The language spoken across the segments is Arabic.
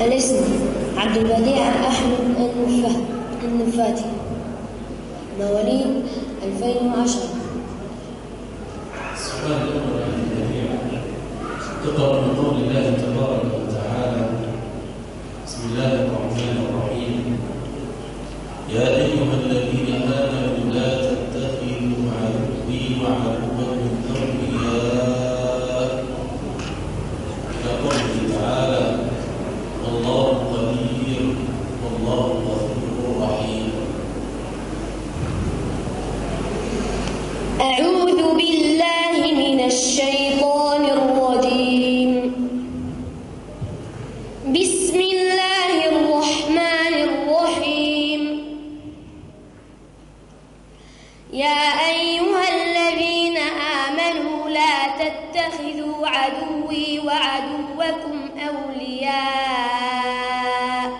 الاسم عبد البديع أحمد النفا- النفاتي؟ مواليد 2010 السؤال الأول عن الجميع تقرأ من قول الله تبارك وتعالى. بسم الله الرحمن الرحيم. يا أيها الذين آمنوا لا تتخذوا عدوي وعدوكم أولياء أولياء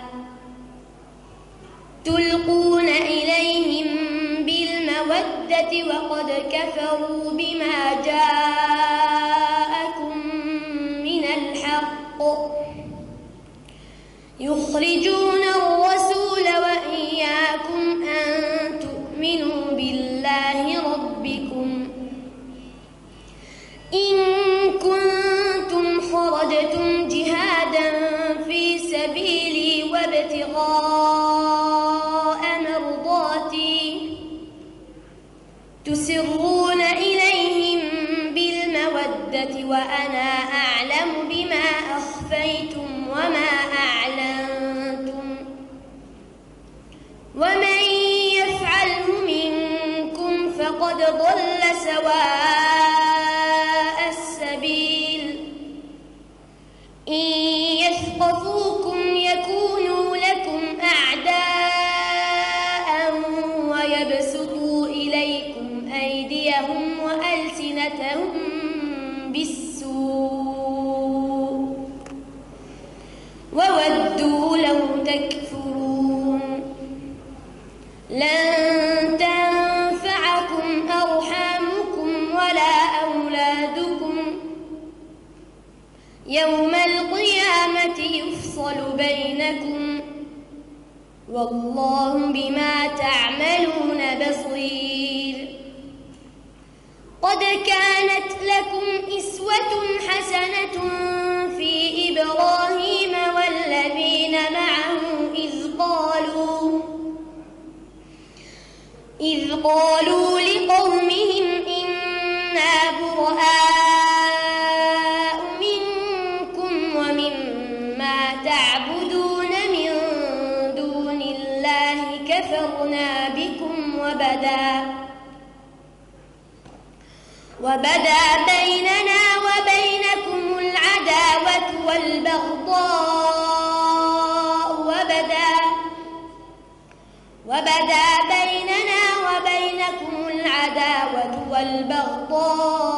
تلقون إليهم بالمودة وقد كفروا بما جاءكم من الحق يخرجون الرسول وإياكم وابتغاء مرضاتي تسرون والله بما تعملون بصير. قد كانت لكم إسوة حسنة في إبراهيم والذين معه إذ قالوا إذ قالوا كفرنا بكم وبدا وبدا بيننا وبينكم العداوة والبغضاء وبدا وبدا بيننا وبينكم العداوة والبغضاء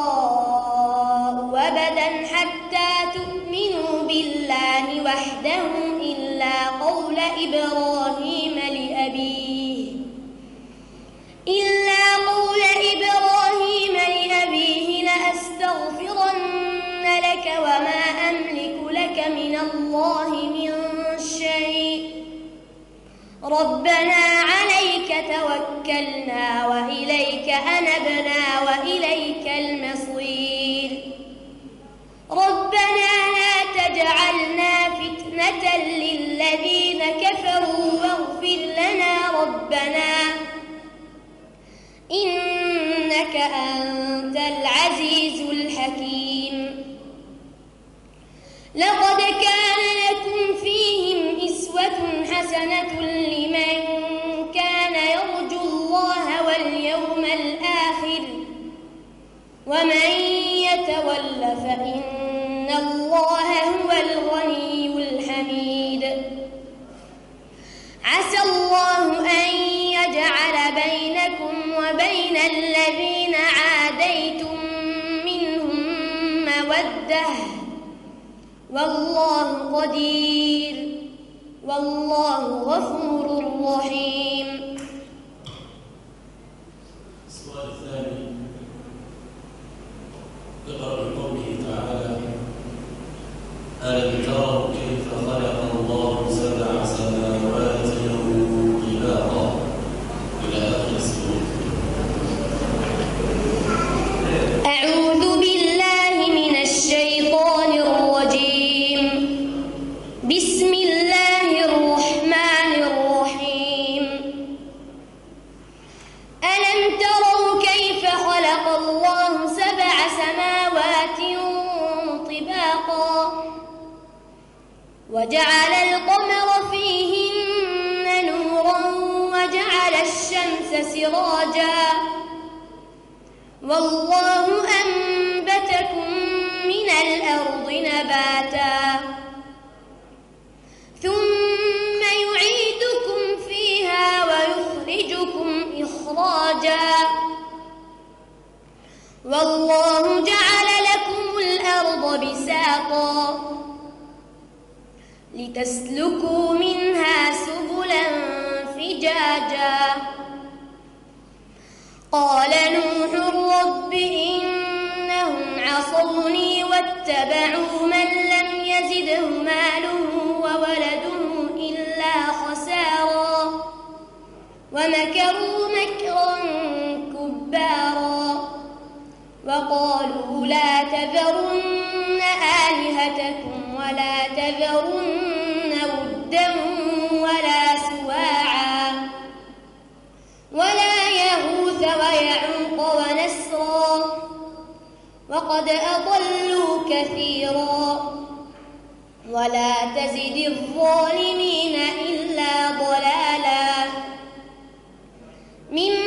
ربنا عليك توكلنا وإليك أنبنا وإليك المصير. ربنا لا تجعلنا فتنة للذين كفروا واغفر لنا ربنا ومن يتول فإن الله هو الغني الحميد. عسى الله أن يجعل بينكم وبين الذين عاديتم منهم مودة. والله قدير. والله غفور رحيم. uh, وجعل القمر فيهن نورا وجعل الشمس سراجا. والله أنبتكم من الأرض نباتا. ثم يعيدكم فيها ويخرجكم إخراجا. والله جعل لكم الأرض بساطا. لتسلكوا منها سبلا فجاجا. قال نوح رب إنهم عصوني واتبعوا من لم يزده ماله وولده إلا خسارا. ومكروا مكرا كبارا. وقالوا لا تذرن آلهتكم ولا تذرن ودا ولا سواعا ولا يغوث ويعوق ونسرا وقد أضلوا كثيرا ولا تزد الظالمين إلا ضلالا مما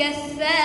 كفارا